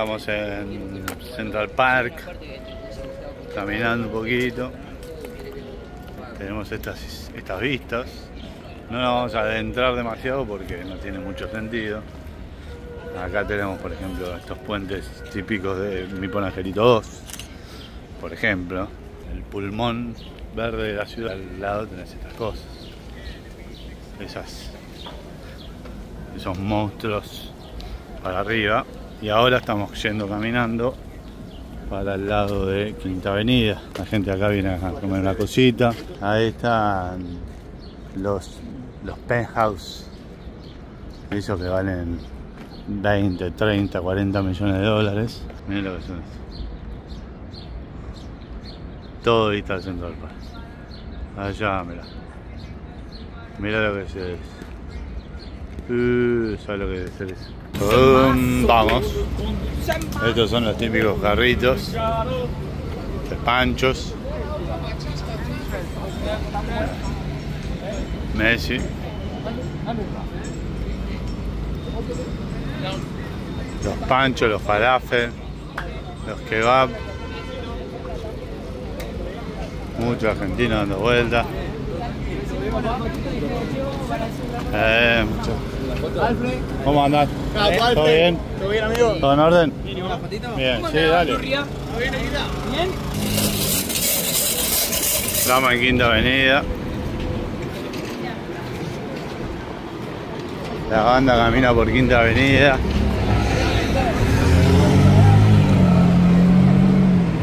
Estamos en Central Park, caminando un poquito. Tenemos estas, estas vistas. No nos vamos a adentrar demasiado porque no tiene mucho sentido. Acá tenemos, por ejemplo, estos puentes típicos de Mi Angelito 2. Por ejemplo, el pulmón verde de la ciudad. Al lado tenés estas cosas. Esas, esos monstruos para arriba. Y ahora estamos yendo caminando para el lado de Quinta Avenida. La gente acá viene a comer una cosita. Ahí están los, los penthouse. Esos que valen 20, 30, 40 millones de dólares. Miren lo que son Todo vista al centro del parque. Allá, mira. Mira lo que es eso. Uh, ¿Sabes lo que es eso? Vamos. Estos son los típicos carritos de panchos. Messi. Los panchos, los falafel, los kebab. Muchos argentinos dando vueltas. Eh, ¿Cómo andás? ¿Todo bien? ¿Todo bien, amigo? ¿Todo en orden? Bien, sí, dale. ¿Bien? Estamos en Quinta Avenida. La banda camina por Quinta Avenida.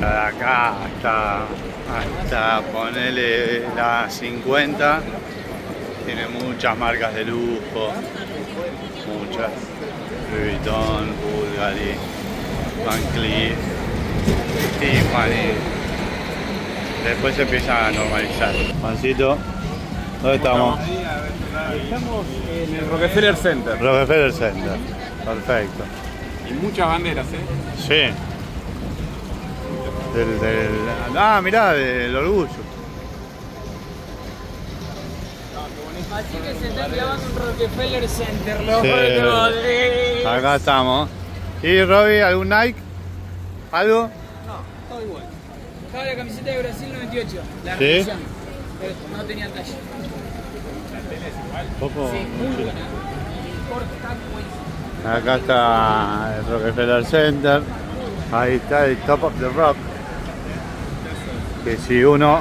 Acá hasta, hasta ponele la 50. Tiene muchas marcas de lujo. Muchas. Louis Vuitton, Bulgari, Van Cleef, Tiffany. Después se empieza a normalizar. Juancito, ¿dónde estamos? Estamos en el Rockefeller Center. Rockefeller Center. Perfecto. Y muchas banderas, ¿eh? Sí. Del, del, ah, mirá, del orgullo. Así que se está clavando un Rockefeller Center, los Sí. Acá estamos. ¿Y Robbie, algún Nike? ¿Algo? No, todo igual. Estaba la camiseta de Brasil 98, la ¿Sí? revisión. Pero no tenía talla. Poco. Sí, muy buena. Acá está el Rockefeller Center. Ahí está el Top of the Rock. Que si uno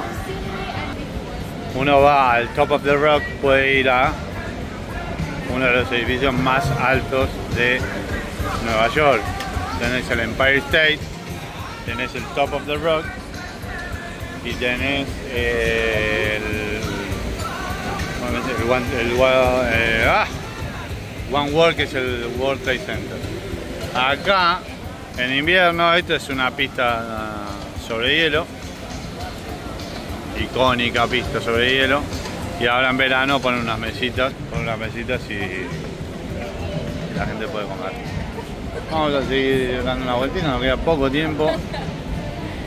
uno va al Top of the Rock puede ir a uno de los edificios más altos de Nueva York. Tenés el Empire State, tenés el Top of the Rock y tenés el, el, One- el ah, One World que es el World Trade Center. Acá en invierno esto es una pista sobre hielo, icónica pista sobre hielo. Y ahora en verano ponen unas mesitas, ponen unas mesitas y la gente puede comer. Vamos a seguir dando una vueltita, nos queda poco tiempo,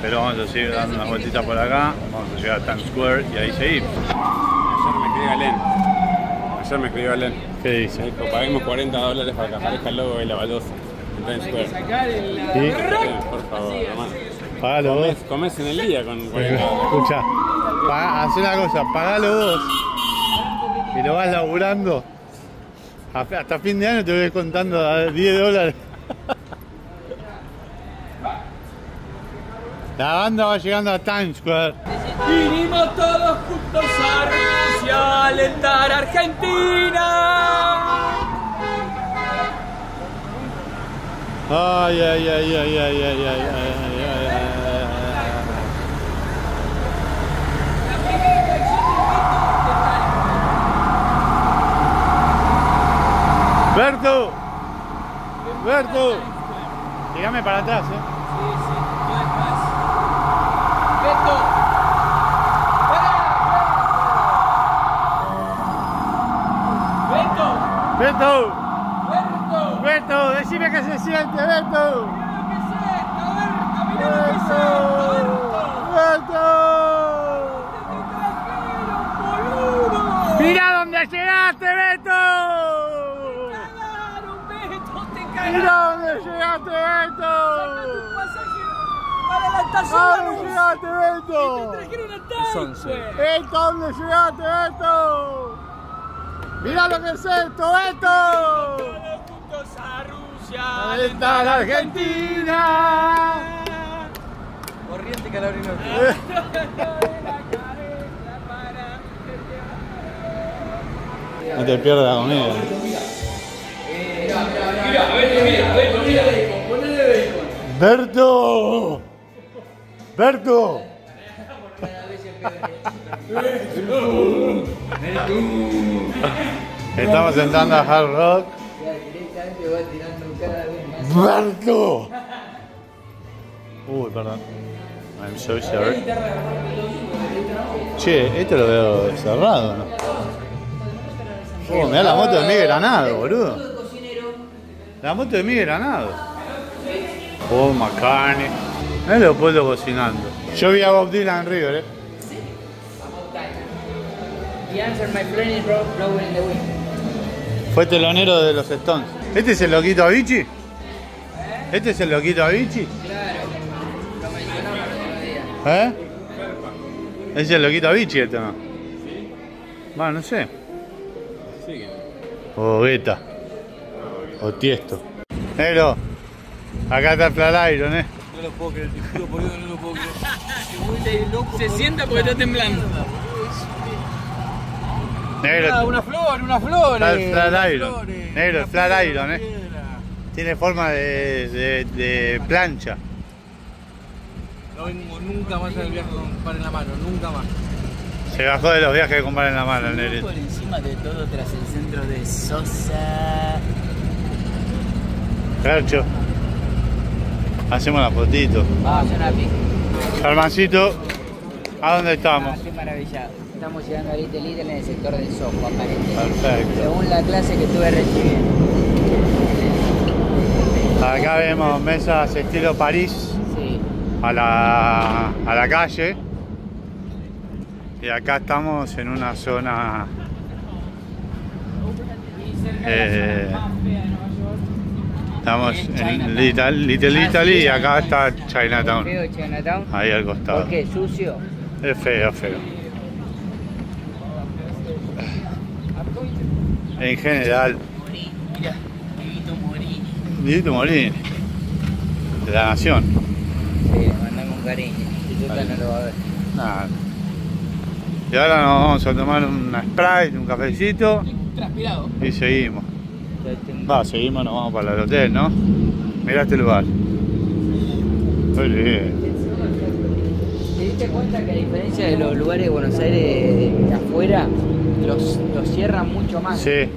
pero vamos a seguir dando unas vueltitas por acá. Vamos a llegar a Times Square y ahí seguimos. Ayer me escribió Alen. Ayer me escribió Alen. ¿Qué Me dice? dijo, paguemos 40 dólares para que aparezca el logo de la baldosa en Times Hay que Square. sacar el. Sí. Sí, Por favor, hermano. Pagalo comes, vos. Comes en el día con, eh, el... Escucha, haz una cosa, pagalo vos. Y lo vas laburando. Hasta fin de año te voy contando 10 dólares. La banda va llegando a Times Square. Vinimos todos juntos a Rusia a alentar Argentina. Ay, ay, ay, ay, ay, ay, ay, ay. Berto, Berto, dígame para atrás, eh. Sí, sí, yo después. Beto. Pará, Beto. Beto, Beto. Beto, decime qué se siente, Beto. Mirá lo que es esto, Berto. Mirá lo que es esto, Berto. Beto. Te trajeron, boludo. Mira dónde llegaste, Beto. Cagaron, Beto, te Mira dónde llegaste, Beto. para la ¡Ah, estación! dónde llegaste, Beto! ¡Trajeron a. Type! ¡Beto, dónde llegaste, Beto! ¡Mirá lo que es esto, Beto! Todos juntos a Rusia, ¡Ahí está la Argentina! Corriente Calabrino. No te pierdas la comida. Mira, vete, mira, vete, mira, bacon, ponele bacon. ¡Berto! ¡Berto! Estamos entrando a Hard Rock. ¡Berto! Uy, perdón. I'm so sorry. Che, esto lo veo cerrado, ¿no? Oh, mirá la moto de Miguel Granado, boludo. La moto de Miguel Granado. Paul McCartney. Mirá Leopoldo cocinando. Yo vi a Bob Dylan en River, eh. The answer, my friend, is blow- blowing in the wind. Fue telonero de los Stones. ¿Este es el loquito Avicii? ¿Este es el loquito Avicii? Claro, lo mencionamos el otro día. ¿Eh? Es el loquito Avicii este, ¿no? Bueno, no sé. Sí. O Beta. O Tiesto. Negro. Acá está el Flat Iron, ¿eh? No lo puedo creer, te juro por Dios, no lo puedo creer. Se sienta porque está temblando. Ah, Negro. una flor, una flor. Está el eh, Flat unas Iron. flores, Negro, el una Flat piedra, Iron, una eh. piedra. Tiene forma de, de, de plancha. No vengo nunca más al viaje con par en la mano, nunca más. Se bajó de los viajes de comprar en la mano, el negrito. Por encima de todo, tras el centro de Sosa. Carcho. Hacemos la fotito. Vamos a una pica. Germancito, ¿a dónde estamos? Ah, qué maravillado. Estamos llegando a Little Little en el sector del Soho, aparentemente. Perfecto. Según la clase que estuve recibiendo. Acá vemos mesas estilo París Sí. a la, a la calle. Y acá estamos en una zona eh, Estamos en Little, Little Italy y acá está Chinatown. Feo Chinatown. Ahí al costado. ¿Por qué? ¿Sucio? Es feo, feo. En general, Morini, mira, Vivito Morini. Dieguito Molini, de la Nación. Sí, le mandamos un cariño. Si total no lo va a ver. Nada. Y ahora nos vamos a tomar una Sprite, un cafecito Transpirado. y seguimos. Tengo- Va, seguimos, nos vamos para el hotel, ¿no? Mirá este lugar. Muy bien. ¿Te diste cuenta que a diferencia de los lugares de Buenos Aires de afuera, los, los cierran mucho más? Sí.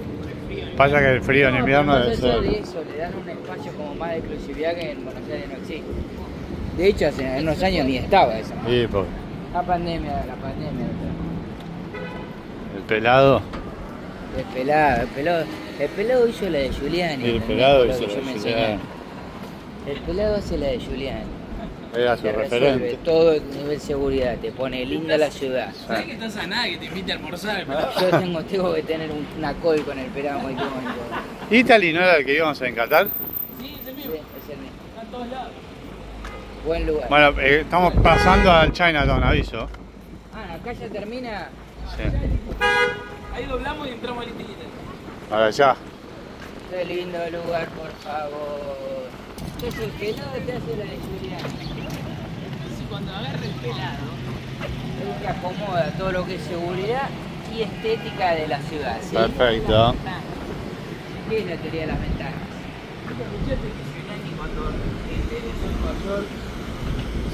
Pasa que el frío en No, invierno allá de eso, le dan un espacio como más de exclusividad que en Buenos Aires no existe. De hecho, hace unos años ni estaba eso. ¿no? Sí, porque La pandemia, la pandemia. el pelado. El pelado, el pelado, el pelado hizo la de Giuliani. Sí, el pelado hizo la de enseñé. El pelado hace la de Giuliani. Era su Te resuelve referente. todo el nivel seguridad, te pone linda la ciudad. ¿Sabes que estás a nada que te invite a almorzar? Yo tengo, tengo que tener un- una call con el pelado en cualquier momento. Italy no era el que íbamos a encatar. Sí, es el Sí, mismo. es el mismo. Está en todos lados. Buen lugar. Bueno, eh, estamos pasando al Chinatown, aviso. Ah, acá ya termina. Sí. Ahí doblamos y entramos al Little Para allá. Qué lindo lugar, por favor. Entonces el pelado te hace la de Giuliani. Si cuando agarre el pelado, Él te acomoda todo lo que es seguridad y estética de la ciudad. ¿sí? Perfecto. ¿Qué es la teoría de las ventanas?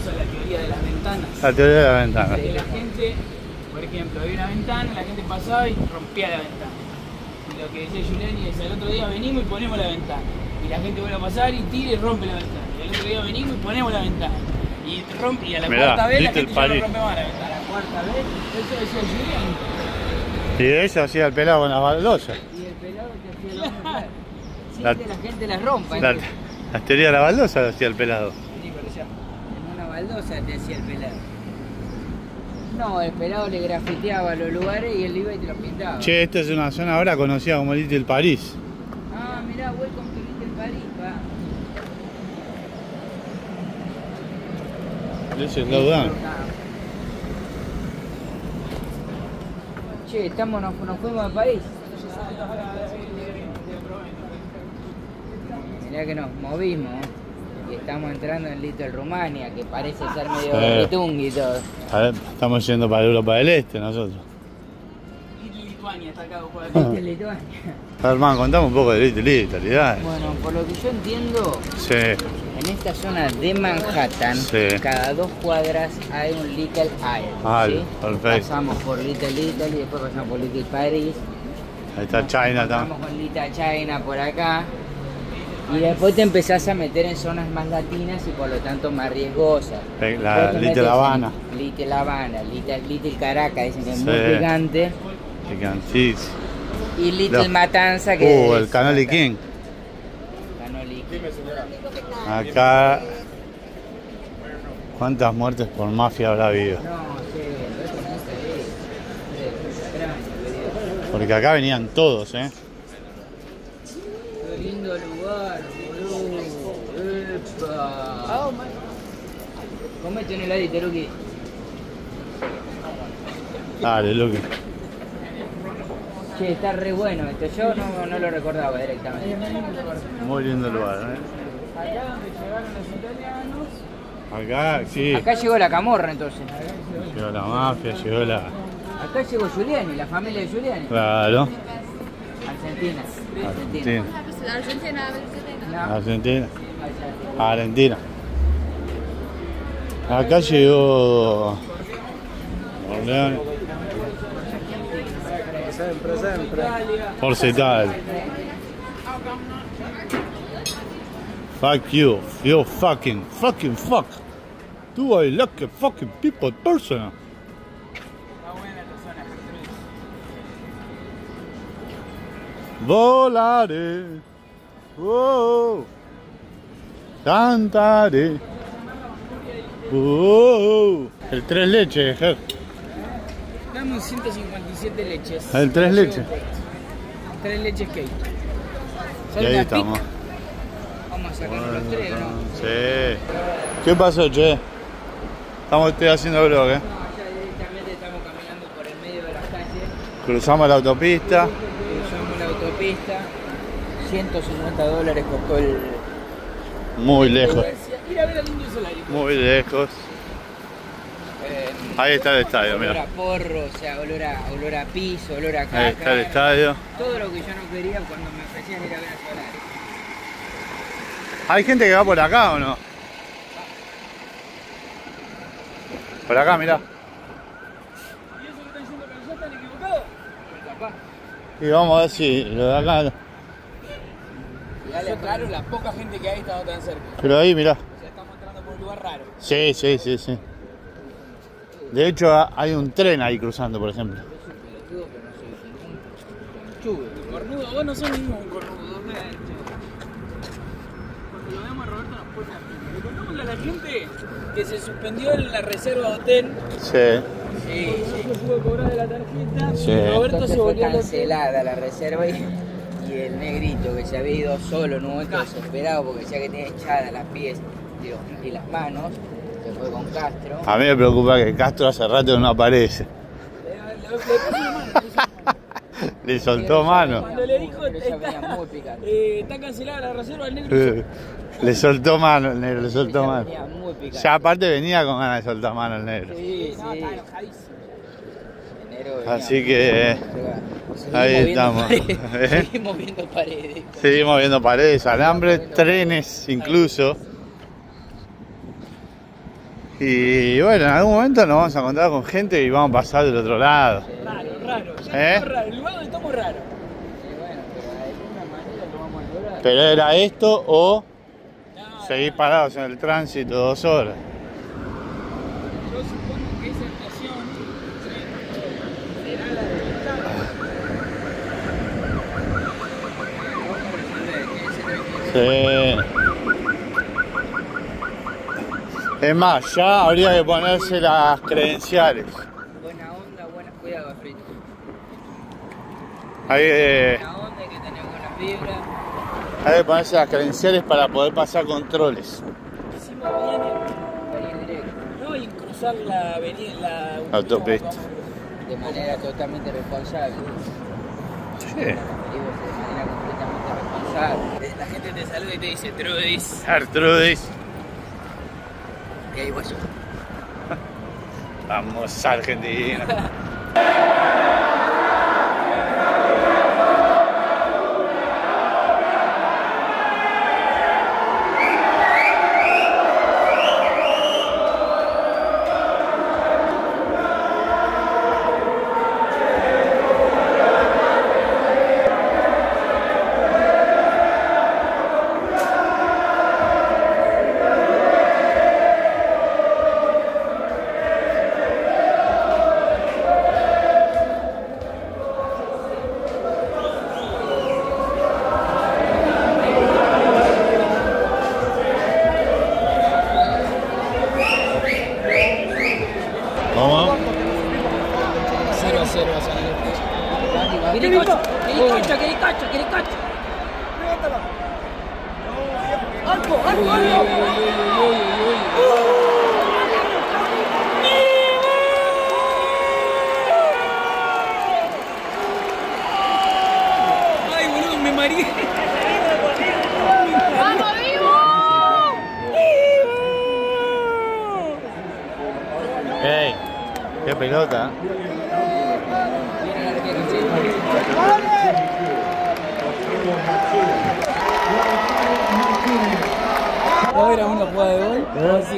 la teoría de las ventanas. La teoría de la ventana. Que la gente, por ejemplo, había una ventana, la gente pasaba y rompía la ventana. Lo que decía Giuliani es, al otro día venimos y ponemos la ventana. Y la gente vuelve a pasar y tira y rompe la ventana. Y al otro día venimos y ponemos la ventana. Y, rompe, y a la Mirá, cuarta vez la gente ya no rompe más la ventana. A la cuarta vez, eso decía Giuliani. Y de eso hacía el pelado con las baldosas. Y el pelado te hacía. Claro. Sin La- que la gente las rompa. La, la teoría de la baldosa lo hacía el pelado. Sí, pero ya, en una baldosa te decía el pelado. No, el pelado le grafiteaba los lugares y él iba y te los pintaba. Che, esta es una zona ahora conocida como Little París. Ah, mirá, welcome to Little París, pa. This is slow down. Che, estamos, nos, nos fuimos de París. Mirá que nos movimos y estamos entrando en Little Rumania, que parece ser medio retung y todo. A ver, estamos yendo para Europa del Este nosotros. Lituania está acá Ah. Little Lituania. Hermano, contame un poco de Little Italy, dale. Bueno, por lo que yo entiendo, Sí, en esta zona de Manhattan, Sí. cada dos cuadras hay un Little Isle. ¿sí? perfecto. Pasamos por Little Italy, después pasamos por Little Paris, ahí está China también. con Little China por acá. Y después te empezás a meter en zonas más latinas y por lo tanto más riesgosas. La Después te Little Habana. Little Habana, Little, Little Caracas, dicen que es muy Sí. picante. Picantísimo. Y Little Los- Matanza que Uh, el es- Canoli King. Canoli King. Acá. ¿Cuántas muertes por mafia habrá habido? No, sí, eso no es ahí. Es extraño, querido. Porque acá venían todos, ¿eh? Qué lindo lugar, boludo. Epa. Comete un heladito, Luqui. Dale, Luque. Che, está re bueno esto. Yo no, no lo recordaba directamente. Muy lindo lugar, ¿eh? Acá donde llegaron los italianos. Acá, sí. Acá llegó la camorra entonces. Llegó la mafia, llegó la. Acá llegó Giuliani, la familia de Giuliani. Claro. Argentina. Argentina. Argentina, Argentina. Acá llegó. Orleans. Sempre, sempre. Forza Italia. Fuck you. You fucking, fucking fuck. Do I like a fucking people person? Volaré. Oh. Cantaré. Oh. El tres leches, Ger. Dame un 157 leches. El tres leches. Tres leches cake. Y ¿Sale ahí estamos. pic? Vamos a sacar los tres, ¿no? Sí. ¿Qué pasó, che? Estamos estoy haciendo vlog, eh. No, allá directamente estamos caminando por el medio de las calles. Cruzamos la autopista. Autopista. 150 dólares costó el. Muy lejos. Ir a ver al Indio Solari. Muy lejos. eh, Ahí está el estadio, olor mira. a porro, o sea, olor a, olor a piso, olor a caca. Ahí está el estadio. Todo lo que yo no quería cuando me ofrecían ir a ver a Solari. ¿Hay gente que va por acá o no? Por acá, mirá. ¿Y eso que están diciendo que allá están equivocados? Capaz. Y vamos a ver si lo de acá. Es raro la poca gente que hay estado tan cerca. Pero ahí, mirá. O sea, estamos entrando por un lugar raro. Sí, sí, sí, sí. De hecho, ha- hay un tren ahí cruzando, por ejemplo. Cornudo, vos no sos ningún cornudo. Cuando lo veamos a Roberto nos pone a Le contamos a la gente que se suspendió en la reserva de hotel. Sí. Sí, sí. No pudo cobrar de la tarjeta. Sí. Roberto Entonces se fue volvió cancelada la reserva y, y el negrito que se había ido solo en un momento desesperado porque decía que tenía echadas las pies digo, y las manos, se fue con Castro. A mí me preocupa que Castro hace rato no aparece. Le- le- le puso la mano, le puso la mano. Le soltó mano. Cuando le dijo, está, eh, está cancelada la reserva, el negro Le soltó mano el negro, le soltó mano. venía muy picante. Ya aparte venía con ganas de soltar mano el negro. Sí, sí. Así que, ahí estamos. ¿Eh? Seguimos viendo paredes. Seguimos viendo paredes, alambres, trenes incluso. Y bueno, en algún momento nos vamos a encontrar con gente y vamos a pasar del otro lado. Raro, raro. Ya ¿Eh? raro. El lugar donde estamos raro. Pero de alguna manera lo vamos a lograr. Pero era esto o seguir parados en el tránsito dos horas. Yo supongo que esa estación será la de. Sí. Es más, ya habría que ponerse las credenciales. Buena onda, buena cuidado, frito. Hay que, Buena onda, hay que tener buena fibra. Hay que ponerse las credenciales para poder pasar controles. Hicimos bien ir directo. No, usar la avenida, la Autopista. De manera totalmente responsable. Sí. Digo, de manera completamente responsable. La gente te saluda y te dice Trudis. Gertrudis. Y ahí voy yo. Vamos, Argentina.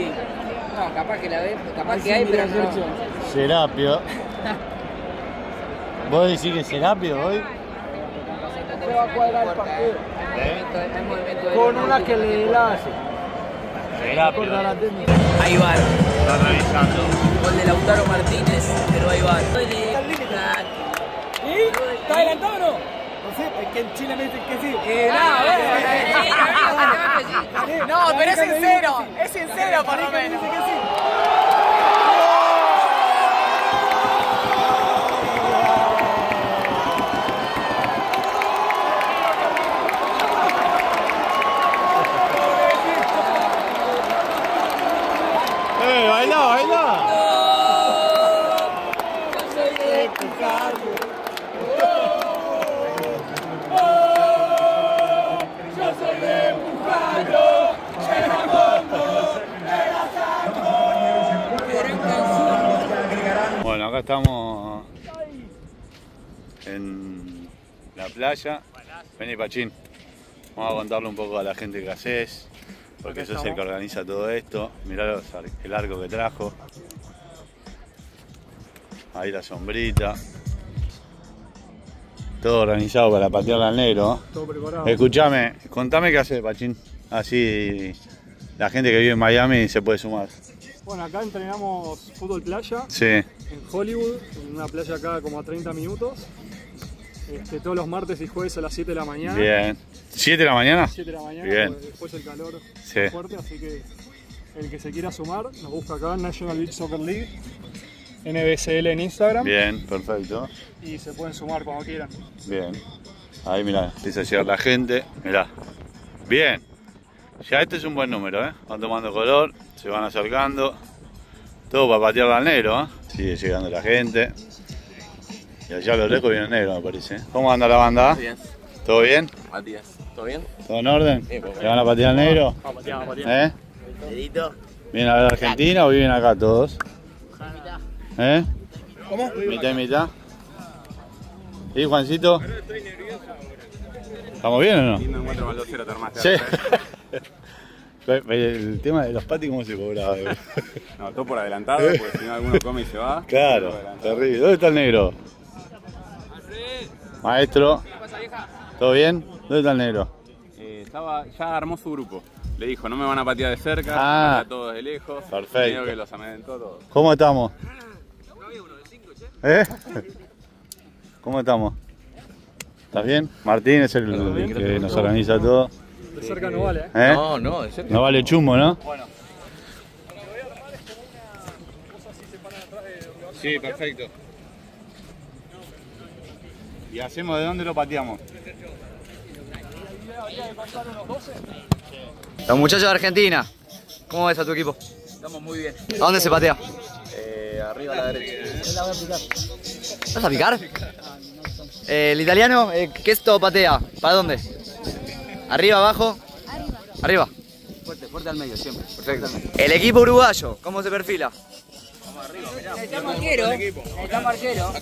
Sí. No, capaz que la ve, capaz que hay, pero no. Serapio. ¿Vos decís que Serapio hoy? Se va a cuadrar el partido. De Con una que le la hace. Serapio. Ahí va. Está revisando. Gol de Lautaro Martínez, pero ahí va. ¿Está adelantado o no? No es que en Chile me dicen que sí. No, pero es sincero, es sincero por lo menos. Acá estamos en la playa. Vení, Pachín. Vamos a contarle un poco a la gente que haces, porque sos el que organiza todo esto. Mirá los el arco que trajo. Ahí la sombrita. Todo organizado para patearla al negro. Todo preparado. Escuchame, contame qué haces, Pachín. Así la gente que vive en Miami se puede sumar. Bueno, acá entrenamos fútbol playa Sí, en Hollywood, en una playa acá como a 30 minutos. Este, todos los martes y jueves a las 7 de la mañana. bien. ¿7 de la mañana? 7 de la mañana, Bien. después el calor Sí. es fuerte, así que el que se quiera sumar nos busca acá National Beach Soccer League, NBSL en Instagram Bien, perfecto. y se pueden sumar cuando quieran. Bien. Ahí mirá, empieza a llegar la gente. Mirá. Bien. Ya este es un buen número, ¿eh? Van tomando color, se van acercando. Todo para patearla al negro, ¿eh? Sigue llegando la gente. Y allá a lo lejos viene el negro, me parece. ¿eh? ¿Cómo anda la banda? Bien. ¿Todo bien? Matías, ¿todo bien? ¿Todo en orden? Sí, pues, ¿Le van a patear al negro? Vamos, pateamos. ¿Eh? Dedito. ¿Vienen a ver Argentina o viven acá todos? ¿Eh? ¿Cómo? ¿Mitad y mitad? ¿Y Juancito? ¿Estamos bien o no? Lindo encuentro con 2-0 te armaste. Sí. El tema de los patis, ¿cómo se cobraba? No, todo por adelantado, porque si no alguno come y se va. Claro, terrible. ¿Dónde está el negro? Maestro. ¿Todo bien? ¿Dónde está el negro? Eh, estaba, ya armó su grupo. Le dijo, no me van a patear de cerca, Ah. a todos de lejos. Perfecto. Que los amedrentó todos. ¿Cómo estamos? ¿Eh? ¿Cómo estamos? ¿Estás bien? Martín es el que nos organiza todo. De cerca no vale, ¿eh? ¿Eh? No, no, de cerca. No vale chumbo, ¿no? Sí, perfecto. ¿Y hacemos de dónde lo pateamos? Los muchachos de Argentina, ¿cómo ves a tu equipo? Estamos muy bien. ¿A dónde se patea? Eh, arriba a la derecha. ¿Vas a picar? Eh, el italiano, eh, ¿qué esto patea? ¿Para dónde? ¿Arriba, abajo? Arriba. Fuerte, fuerte al medio siempre. Perfecto. El equipo uruguayo, ¿cómo se perfila? Estamos arquero. Estamos arquero.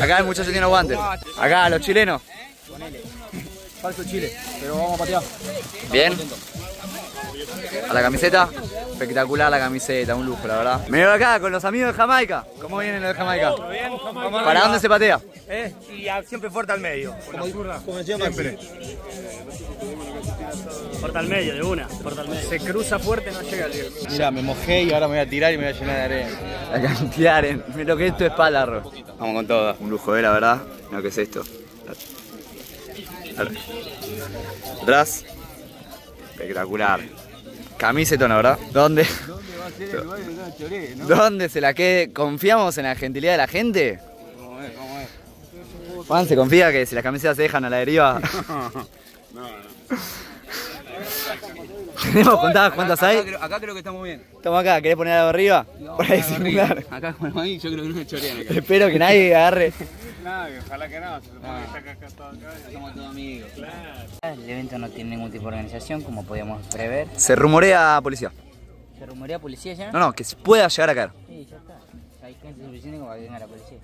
Acá el muchacho tiene guantes. Acá los chilenos. Falso Chile, pero vamos a patear. Bien. A la camiseta. Espectacular la camiseta, un lujo, la verdad. Me veo acá con los amigos de Jamaica. ¿Cómo vienen los de Jamaica? ¿Para dónde se patea? ¿Eh? Y a- siempre fuerte al medio. Como siempre. Porta al medio, de una. Porta al medio. Se cruza fuerte, no llega al. Mira, me mojé y ahora me voy a tirar y me voy a llenar de arena. La cantidad de arena. Mira lo que esto es palarro. Vamos con todo. Un lujo, eh, la verdad. Mira qué es esto. Atrás. Espectacular. Camisetón, ¿verdad? ¿Dónde? ¿Dónde se la quede? ¿Confiamos en la gentilidad de la gente? Juan, ¿se confía que si las camisetas se dejan a la deriva? ¿Tenemos contadas cuántas Acá hay? creo- Acá creo que estamos bien. Estamos acá, ¿querés poner algo arriba? Para disimular. Acá como ahí yo creo que no me chorean acá. Espero que nadie agarre. Nada, que ojalá que no. Se supone que está acá, todo acá. Somos todos amigos. El evento no tiene ningún tipo de organización, como podíamos prever. Se rumorea policía. ¿Se rumorea policía ya? No, no, que se pueda llegar a caer. Sí, ya está. Hay gente suficiente como para que venga la policía.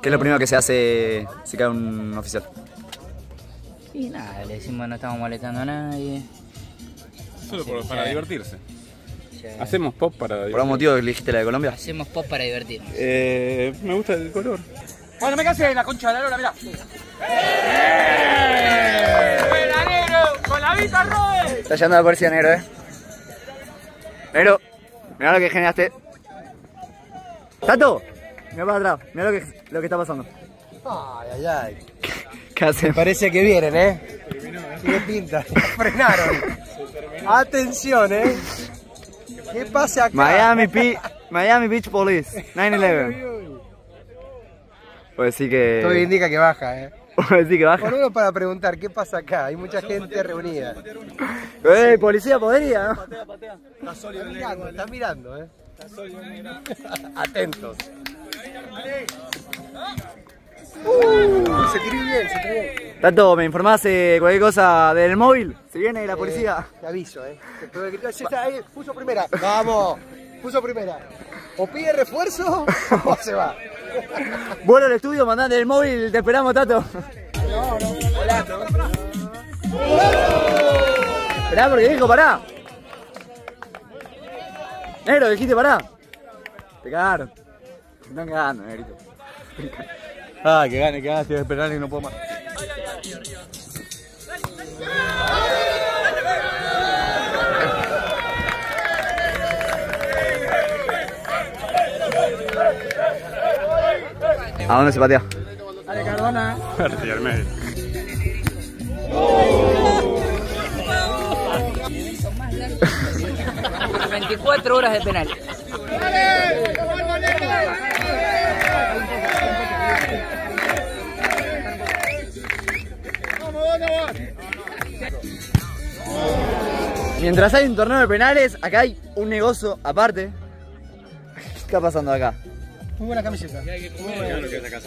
¿Qué es lo primero que se hace si cae un oficial? Y nada, le decimos no estamos molestando a nadie. Solo Sí, por- para divertirse. Hacemos pop para ¿Por algún motivo que elegiste la de Colombia? Hacemos pop para divertirnos. Eh, me gusta el color. Bueno, me cansé de la concha de la lora, mirá. ¡Buena, negro! ¡Con la vista, Robert! Está llegando la policía, negro, eh. Negro, mira lo que generaste. ¡Tato! Mira para atrás, mira lo que, lo que está pasando. Ay, ay, ay. ¿Qué hace? Parece que vienen, ¿eh? Tiene pinta. Frenaron. Atención, ¿eh? ¿Qué pasa acá? Miami, Pi- Miami Beach Police, 9-11. Puede decir que. Todo indica que baja, ¿eh? Puede decir que baja. Por uno para preguntar qué pasa acá. Hay mucha gente reunida. ¡Ey, policía podría, no! Está mirando, está mirando, ¿eh? Atentos. Uh, se tiró bien, se tiró bien. Tato, ¿me informás eh, cualquier cosa del móvil? Si viene la policía. Eh, te aviso, ¿eh? Ahí puso primera. Vamos, puso primera. O pide refuerzo o se va. Vuelo al estudio, mandate el móvil, te esperamos, Tato. Esperá, porque dijo pará. Negro, dijiste pará. Te cagaron. Te están cagando, negrito. Ah, que gane, que gane, estoy esperando y no puedo más. ¿A dónde se patea? Fuerte y al medio. Por 24 horas de penal. Mientras hay un torneo de penales, acá hay un negocio aparte. ¿Qué está pasando acá? Muy buena camiseta.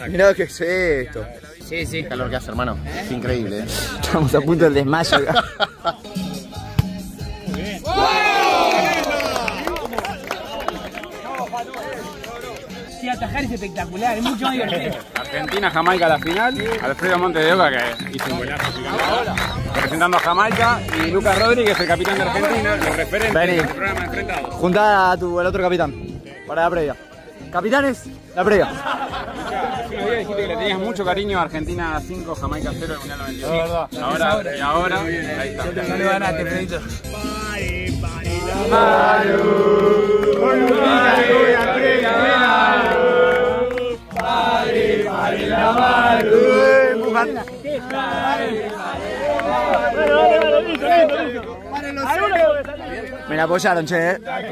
Mirá qué es esto. Sí, sí. Calor que hace, hermano. Es increíble, ¿eh? Estamos a punto del desmayo acá. Sí, atajar es espectacular, es mucho más divertido. Argentina, Jamaica la final. Alfredo Monte de Oca que hizo un golazo. Representando a Jamaica y Lucas Rodríguez, el capitán de Argentina, los referentes Vení. del programa enfrentado. Juntá a tu, al otro capitán. Para la previa. Capitanes, la previa. Hace unos días dijiste que le tenías mucho cariño a Argentina 5, Jamaica 0 el Mundial 92. Y ahora, y ahora, ahí está. No le ganaste, Pedrito. Me la apoyaron, che. eh. Tirá, tirá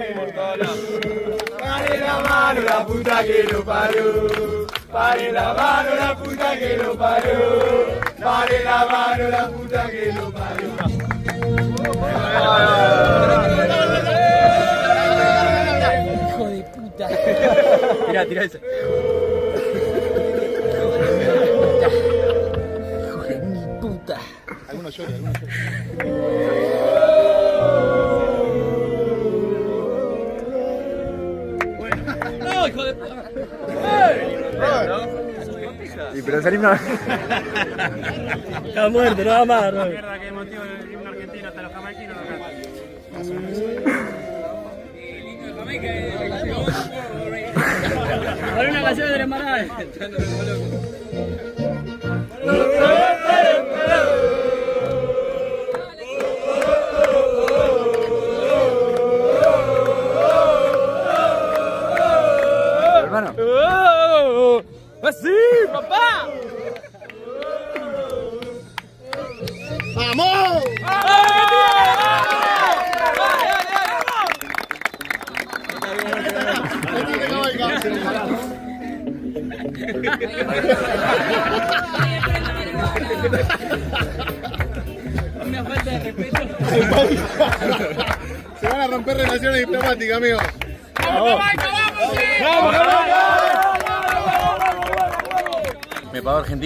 ese. Puta. Algunos lloran, algunos lloran. ¡No, hijo de puta! Y pero salí una... Está muerto, no va más. No. Mierda, que motivo el himno argentino hasta los jamaiquinos lo cantan. Para una canción de Maray.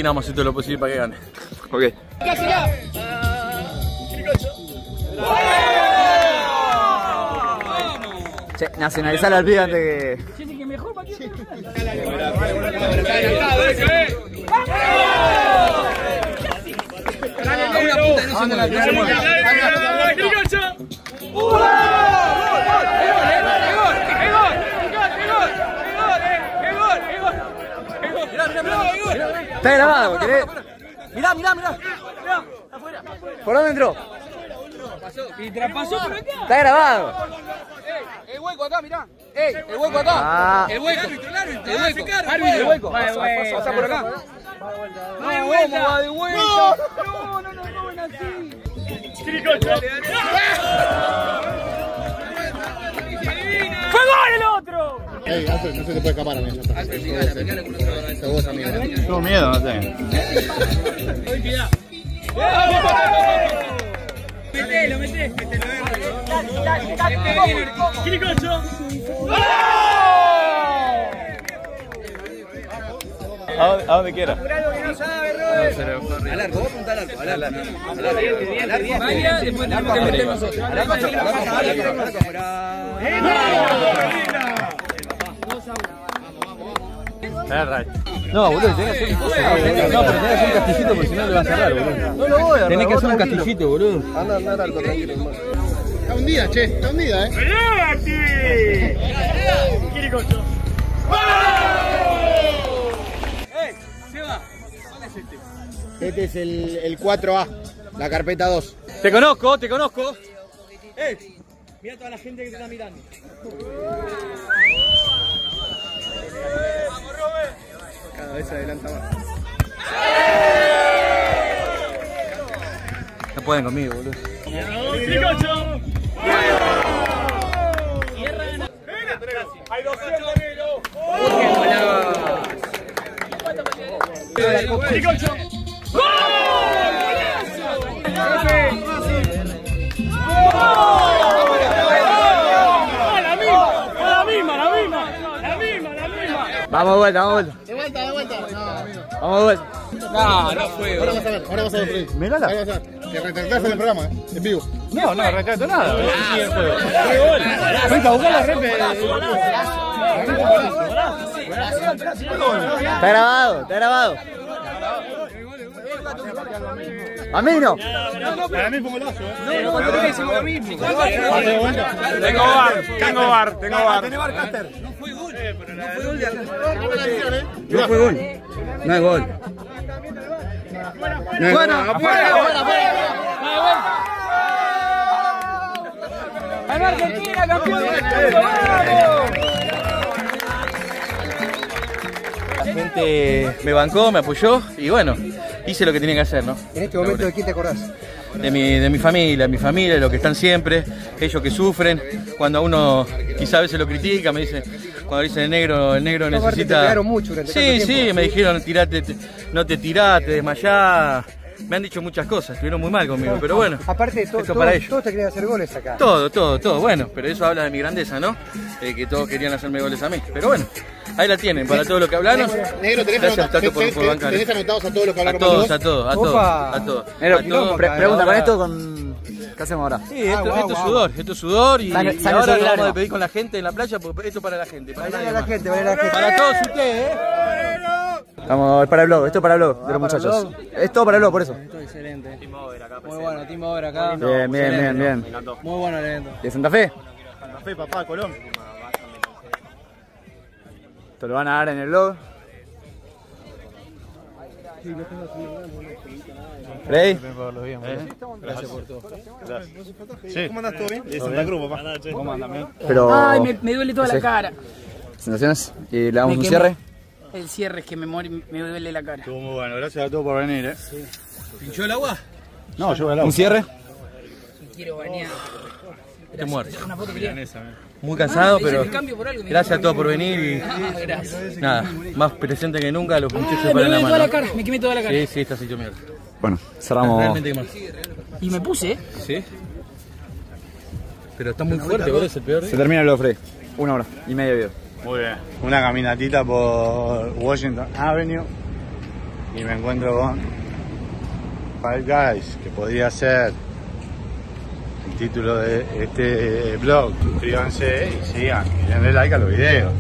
Vamos a hacer todo lo posible para que gane. Ok. Che, nacionalizar al pibe antes que. Mejor para que Está grabado, ¿querés? Mirá, mirá, mirá. ¿Por dónde entró? Y traspasó por acá. Está grabado. El hueco acá, mirá. ¡Ey! El hueco acá. Ah. El hueco. El hueco. Árbitro. El hueco. Va de Pasa, por acá. No, de No, vuelta. va de vuelta. No, no, no, no, no, así. ¡Fue gol el otro! Ey, Alfred, no se te puede escapar a mí. vos, amigo. Tengo miedo, no. Metelo, metelo. Quiricocho. ¿A dónde, a dónde quiera? Al arco, vos apuntá al arco. Al arco. Al arco. Vaya, después tenemos que meter nosotros. Al arco, al arco, al arco, al arco, al arco, afuera. Es right. No, boludo, tenés que hacer un. No, pero tenés que hacer un castillito porque si no le va a cerrar, boludo. No lo voy a Tenés que hacer un castillito, boludo. Anda, anda arco, tranquilo, hermano. Está hundida, che, está hundida, eh. ¡Relájate! Quiricocho. Este es el, el 4A, la carpeta 2. Te conozco, te conozco. Mira toda la gente que te está mirando. Cada vez se adelanta más. No pueden conmigo, boludo. Hay dos Quiricocho. ¡Ah, la misma! ¡La misma, la misma! ¡La misma, la misma! Vamos vuelta, vamos vuelta. Vamos de vuelta. No, no fue. Ahora vas a ver, ahora vas a ver, Freddy. Mirala. Ahora vas a ver. Te retractás en el programa, eh. En vivo. No, no retrato nada. Venga, buscar la red Está grabado, está grabado. A mí no. Para mí fue un golazo, eh. No, no, no, hicimos lo mismo. Tengo bar, tengo bar, tengo bar. Tenés bar, Caster. No fue gol de acá. No fue gol. No es gol. Bueno, afuera, afuera, ¡Ganó Argentina, campeón del mundo! ¡Vamos! La gente me bancó, me apoyó y bueno, hice lo que tenía que hacer, ¿no? En este momento, ¿de quién te acordás? de mi, de mi familia, mi familia, de los que están siempre, ellos que sufren, cuando a uno quizá a veces lo critica, me dicen, cuando dicen el negro, el negro te necesita... pegaron mucho Sí, sí, me dijeron, tirate, te- no te tirás, te desmayás, me han dicho muchas cosas, estuvieron muy mal conmigo, pero bueno. Aparte, to- esto to- para ellos. todos te querían hacer goles acá. Todo, todo, todo. Bueno, pero eso habla de mi grandeza, ¿no? Eh, que todos querían hacerme goles a mí. Pero bueno, ahí la tienen, para todo lo que hablaron. Negro, tenés, Gracias, anota- Tato, por, tenés- por bancar. tenés anotados a todos los que A hablaron todos, a todos, a todos, a todos. Negro, A todos. pre- pregunta, ¿con esto con... ¿Qué hacemos ahora? Sí, esto, Ah, guau, esto es sudor, esto es sudor y, ahora solidaria. vamos a pedir con la gente en la playa, porque esto es para la gente, para, la gente, vale la gente. para todos ustedes, ¿eh? Vamos, es para el blog, esto es para el blog de los muchachos. Es todo para el blog, por eso. Excelente. Muy bueno, Team Over acá. Bien, bien, bien, bien. Muy bueno el evento. ¿De Santa Fe? Santa Fe, papá, Colón. Te lo van a dar en el blog. ¿Ready? Gracias por todo. ¿Cómo andás? ¿Todo bien? De Santa Cruz, papá. ¿Cómo andas? Pero... Ay, me, me duele toda la cara. ¿Sensaciones? ¿Y le damos un cierre? El cierre es que me, muere, me duele la cara. Estuvo muy bueno, gracias a todos por venir, eh. ¿Pinchó el agua? No, yo el agua. ¿Un cierre? Quiero bañar. Estoy muerto. Una foto quería. Muy cansado, Me pero gracias a todos por venir y Ah, gracias. nada, más presente que nunca, los muchachos Ay, me paran la mano. la cara, me quemé toda la cara. Sí, sí, está hecho mierda. Bueno, cerramos. Realmente quemado. Y me puse, ¿eh? Sí. Pero está muy fuerte, ¿cuál es el peor? Se termina el Freddy. Una hora y media de video. Muy bien. Una caminatita por Washington Avenue y me encuentro con Five Guys, que podría ser título de este blog. Suscríbanse y sigan, y denle like a los videos.